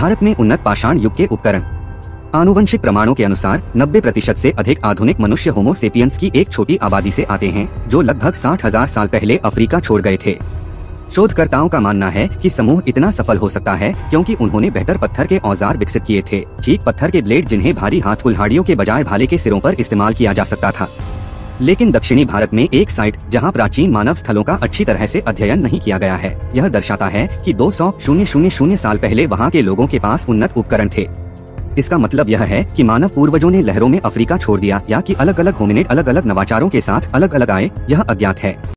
भारत में उन्नत पाषाण युग के उपकरण। आनुवंशिक प्रमाणों के अनुसार 90 प्रतिशत से अधिक आधुनिक मनुष्य होमोसेपियंस की एक छोटी आबादी से आते हैं, जो लगभग साठ हज़ार साल पहले अफ्रीका छोड़ गए थे। शोधकर्ताओं का मानना है कि समूह इतना सफल हो सकता है, क्योंकि उन्होंने बेहतर पत्थर के औज़ार विकसित किए थे, ठीक पत्थर के ब्लेड जिन्हें भारी हाथ कुल्हाड़ियों के बजाय भाले के सिरों पर इस्तेमाल किया जा सकता था। लेकिन दक्षिणी भारत में एक साइट जहाँ प्राचीन मानव स्थलों का अच्छी तरह से अध्ययन नहीं किया गया है, यह दर्शाता है कि 200 शून्य शून्य शून्य साल पहले वहाँ के लोगों के पास उन्नत उपकरण थे। इसका मतलब यह है कि मानव पूर्वजों ने लहरों में अफ्रीका छोड़ दिया या कि अलग अलग होमिनेट अलग अलग नवाचारों के साथ अलग अलग आए, यह अज्ञात है।